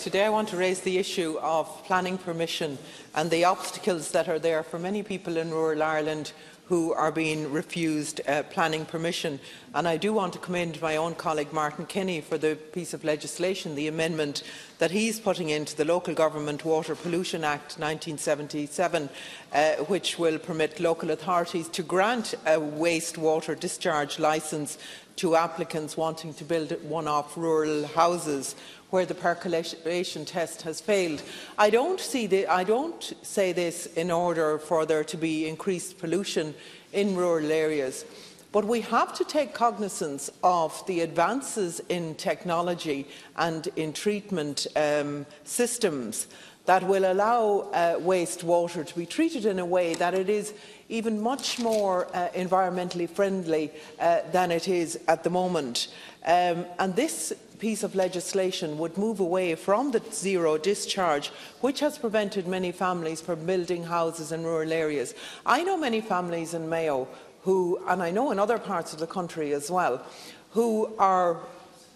Today I want to raise the issue of planning permission and the obstacles that are there for many people in rural Ireland who are being refused uh, planning permission. And I do want to commend my own colleague Martin Kenny for the piece of legislation, the amendment that he's putting into the Local Government Water Pollution Act 1977, uh, which will permit local authorities to grant a wastewater discharge licence to applicants wanting to build one-off rural houses where the percolation test has failed. I don't, see the, I don't say this in order for there to be increased pollution in rural areas. But we have to take cognizance of the advances in technology and in treatment um, systems that will allow uh, wastewater to be treated in a way that it is even much more uh, environmentally friendly uh, than it is at the moment. Um, and this piece of legislation would move away from the zero discharge, which has prevented many families from building houses in rural areas. I know many families in Mayo who, and I know in other parts of the country as well, who are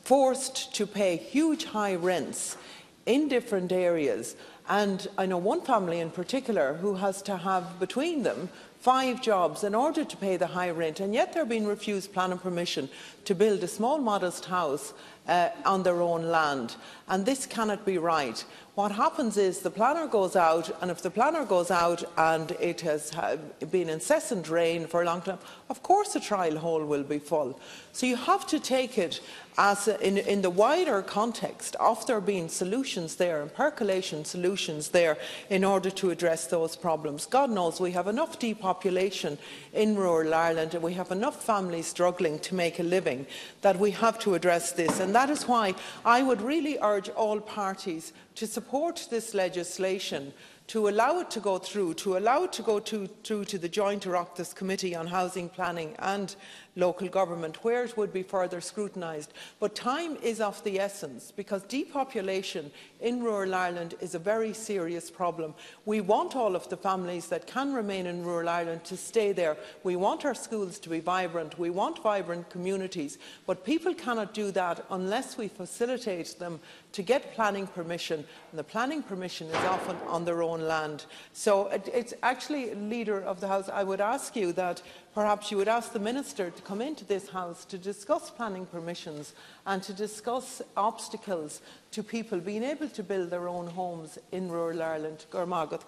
forced to pay huge high rents in different areas. And I know one family in particular who has to have between them five jobs in order to pay the high rent, and yet they're being refused planning permission to build a small, modest house uh, on their own land. And this cannot be right. What happens is the planner goes out, and if the planner goes out and it has been incessant rain for a long time, of course the trial hole will be full. So you have to take it as in, in, the wider context of there being solutions there and percolation solutions solutions there in order to address those problems. God knows we have enough depopulation in rural Ireland and we have enough families struggling to make a living that we have to address this. And that is why I would really urge all parties to support this legislation to allow it to go through, to allow it to go to, through to the Joint Oireachtas Committee on Housing Planning and Local Government, where it would be further scrutinised. But time is of the essence, because depopulation in rural Ireland is a very serious problem. We want all of the families that can remain in rural Ireland to stay there. We want our schools to be vibrant. We want vibrant communities. But people cannot do that unless we facilitate them to get planning permission. And the planning permission is often on their own land. So it, it's actually, Leader of the House, I would ask you that perhaps you would ask the Minister to come into this House to discuss planning permissions and to discuss obstacles to people being able to build their own homes in rural Ireland. Gormagat